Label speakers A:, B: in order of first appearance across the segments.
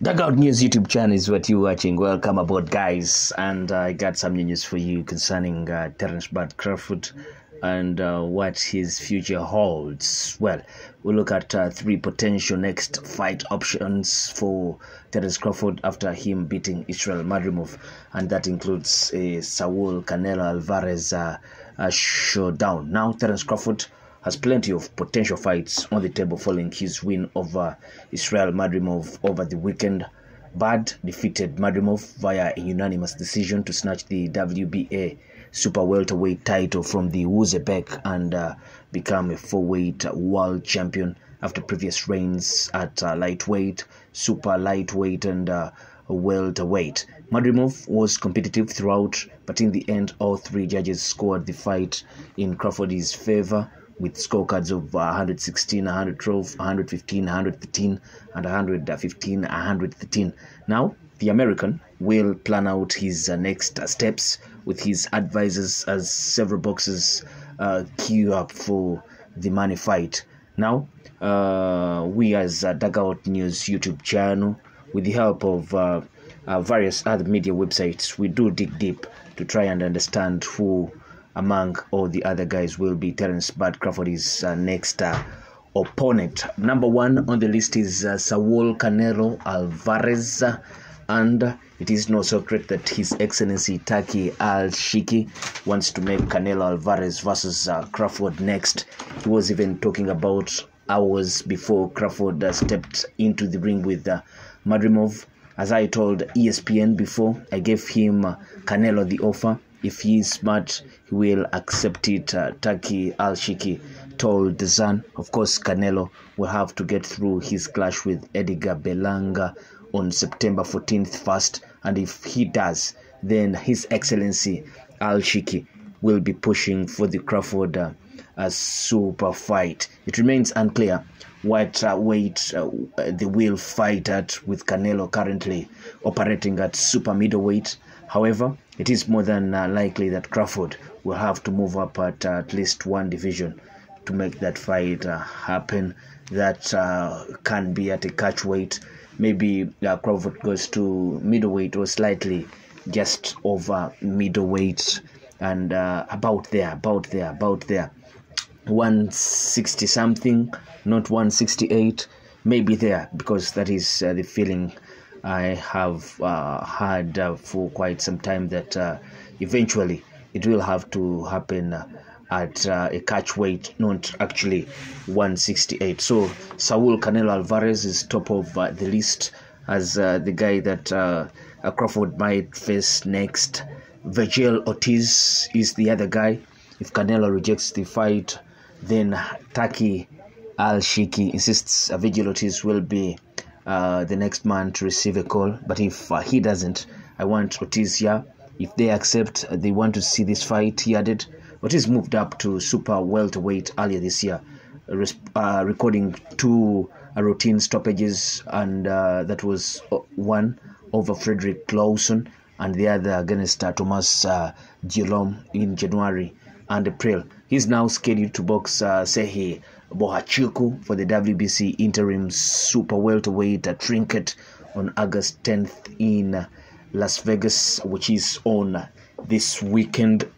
A: Dugout News YouTube channel is what you're watching. Welcome aboard, guys. And uh, I got some news for you concerning uh, Terence Bud Crawford and uh, what his future holds. Well, we'll look at uh, three potential next fight options for Terence Crawford after him beating Israil Madrimov, and that includes a Saul Canelo Alvarez uh, uh, showdown. Now, Terence Crawford has plenty of potential fights on the table following his win over Israil Madrimov over the weekend. Bud defeated Madrimov via a unanimous decision to snatch the WBA super welterweight title from the Uzbek and uh, become a four-weight world champion after previous reigns at uh, lightweight, super lightweight, and uh, welterweight. Madrimov was competitive throughout, but in the end, all three judges scored the fight in Crawford's favor with scorecards of 116, 112, 115, 113, and 115, 113. Now, the American will plan out his uh, next uh, steps with his advisors as several boxes uh, queue up for the money fight. Now, uh, we as uh, Dugout News YouTube channel, with the help of uh, uh, various other media websites, we do dig deep to try and understand who among all the other guys will be Terence Bud Crawford's uh, next uh, opponent. Number one on the list is uh, Saul Canelo Alvarez, and it is no secret that His Excellency Turki Al Sheikh wants to make Canelo Alvarez versus uh, Crawford next. He was even talking about hours before Crawford uh, stepped into the ring with uh, Madrimov. As I told ESPN before, I gave him uh, Canelo the offer if he is smart, he will accept it. Uh, Turki Al Sheikh told the Sun. Of course, Canelo will have to get through his clash with Edgar Berlanga on September 14th first, and if he does, then His Excellency Al Sheikh will be pushing for the Crawford uh, uh, super fight. It remains unclear what uh, weight uh, they will fight at, with Canelo currently operating at super middleweight. However, it is more than uh, likely that Crawford will have to move up at uh, at least one division to make that fight uh, happen. That uh, can be at a catch weight. Maybe Crawford goes to middleweight or slightly just over middleweight and about there, about there, about there. 160 something, not 168, maybe there because that is the feeling I have uh, had uh, for quite some time that uh, eventually it will have to happen at a catch weight, not actually 168. So Saul Canelo Alvarez is top of the list as the guy that Crawford might face next. Vergil Ortiz is the other guy. If Canelo rejects the fight, then Turki Al Sheikh insists Vergil Ortiz will be uh, the next man to receive a call. But if uh, he doesn't, I want Ortiz here. If they accept, uh, they want to see this fight, he added. Ortiz moved up to super welterweight earlier this year, uh, recording two routine stoppages, and uh, that was one over Fredrick Lawson and the other against Thomas uh, in January and April. He's now scheduled to box Serhii Bohachuk for the WBC interim super welterweight trinket on August 10th in Las Vegas, which is on this weekend.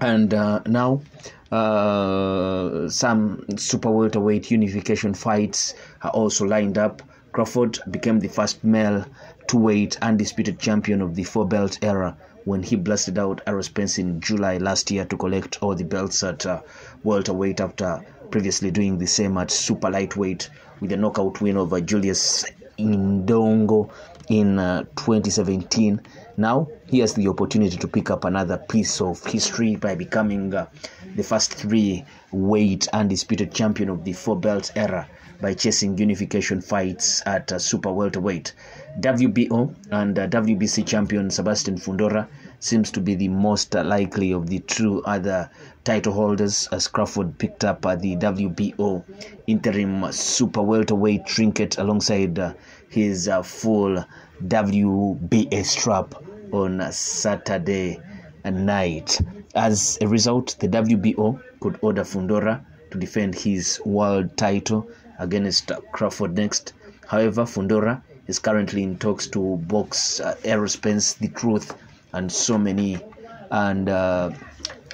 A: And uh, now, uh, some super welterweight unification fights are also lined up. Crawford became the first male two-weight undisputed champion of the four-belt era when he blasted out Errol Spence in July last year to collect all the belts at uh, welterweight after previously doing the same at super lightweight with a knockout win over Julius Indongo in uh, 2017. Now he has the opportunity to pick up another piece of history by becoming uh, the first three weight undisputed champion of the four belt era by chasing unification fights at uh, super welterweight. WBO and uh, WBC champion Sebastian Fundora seems to be the most likely of the two other title holders as Crawford picked up uh, the WBO interim super welterweight trinket alongside uh, his uh, full WBA strap on Saturday night. As a result, the WBO could order Fundora to defend his world title against Crawford next. However, Fundora is currently in talks to box uh, Errol Spence, The Truth, and so many. And uh,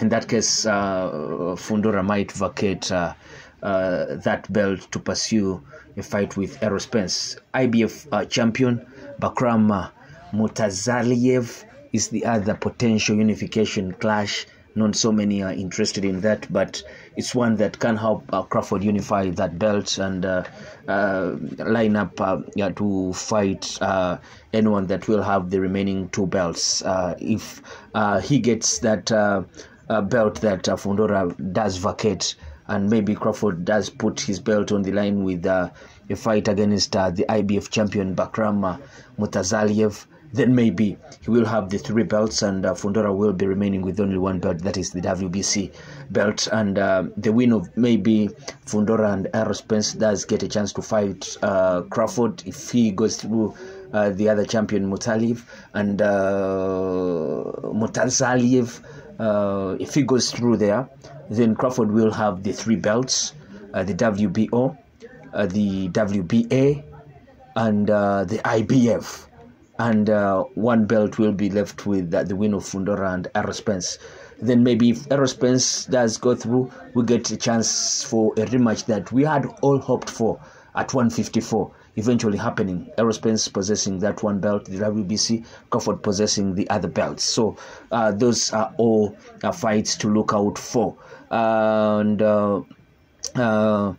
A: in that case, uh, Fundora might vacate uh, uh, that belt to pursue a fight with Errol Spence. IBF uh, champion Bakhram Murtazaliev is the other potential unification clash. Not so many are interested in that, but it's one that can help uh, Crawford unify that belt and uh, uh, line up uh, yeah, to fight uh, anyone that will have the remaining two belts. If he gets that belt that Fundora does vacate, and maybe Crawford does put his belt on the line with a fight against the IBF champion Bakhram Murtazaliev, then maybe he will have the three belts and uh, Fundora will be remaining with only one belt, that is the WBC belt. And uh, the win of maybe Fundora and Errol Spence does get a chance to fight uh, Crawford if he goes through. Uh, the other champion Mutaliev and uh, uh, if he goes through there, then Crawford will have the three belts, uh, the WBO, uh, the WBA, and uh, the IBF. And uh, one belt will be left with uh, the win of Fundora and Errol Spence. Then maybe if Errol Spence does go through, we get a chance for a rematch that we had all hoped for at 154 eventually happening. Errol Spence possessing that one belt, the WBC, Crawford possessing the other belt. So uh, those are all uh, fights to look out for. and uh, uh, uh,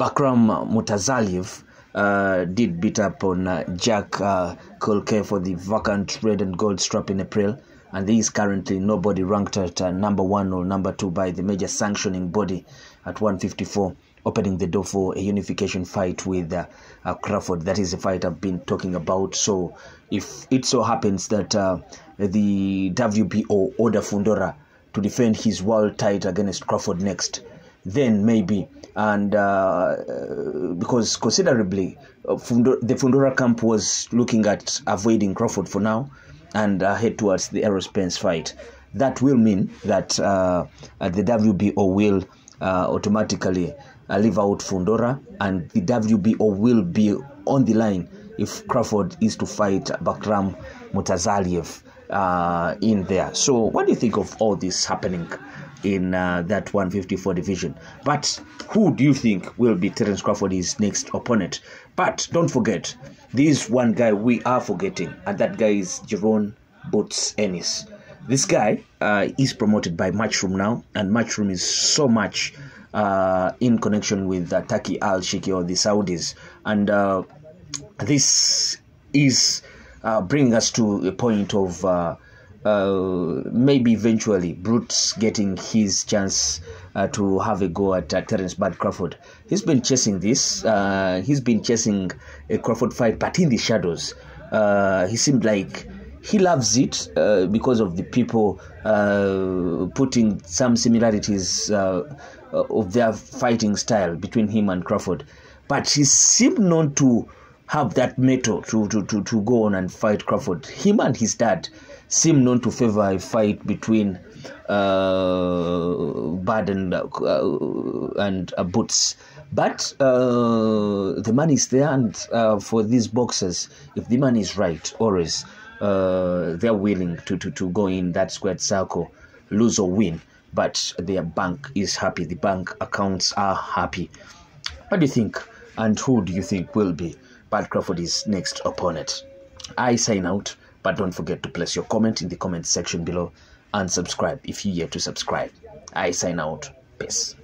A: Bakhram Murtazaliev uh, did beat up on uh, Jack uh, for the vacant red and gold strap in April. And there is currently nobody ranked at uh, number one or number two by the major sanctioning body at 154, opening the door for a unification fight with uh, uh, Crawford. That is the fight I've been talking about. So, if it so happens that the WBO order Fundora to defend his world title against Crawford next, then maybe and uh, because considerably uh, the Fundora camp was looking at avoiding Crawford for now and uh, head towards the Errol Spence fight. That will mean that uh, uh, the WBO will uh, automatically uh, leave out Fundora and the WBO will be on the line if Crawford is to fight Bakhram Murtazaliev uh, in there. So, what do you think of all this happening in uh, that 154 division? But who do you think will be Terence Crawford's next opponent? But don't forget, this one guy we are forgetting, and that guy is Jerome Boots Ennis. This guy uh, is promoted by Matchroom now, and Matchroom is so much uh, in connection with uh, Turki Al Sheikh or the Saudis, and uh, this is uh, bringing us to a point of uh, maybe eventually Bruce getting his chance uh, to have a go at uh, Terence Bud Crawford. He's been chasing this. Uh, he's been chasing a Crawford fight, but in the shadows. Uh, he seemed like he loves it uh, because of the people putting some similarities of their fighting style between him and Crawford. But he seemed not to have that mettle to, to, to, to go on and fight Crawford. Him and his dad seem not to favor a fight between uh, Bud and, uh, and uh, Boots. But uh, the money is there, and uh, for these boxers, if the money is right, always uh, they're willing to, to, to go in that squared circle, lose or win. But their bank is happy, the bank accounts are happy. What do you think? And who do you think will be Bud Crawford's next opponent? I sign out, but don't forget to place your comment in the comment section below and subscribe if you yet to subscribe. I sign out. Peace.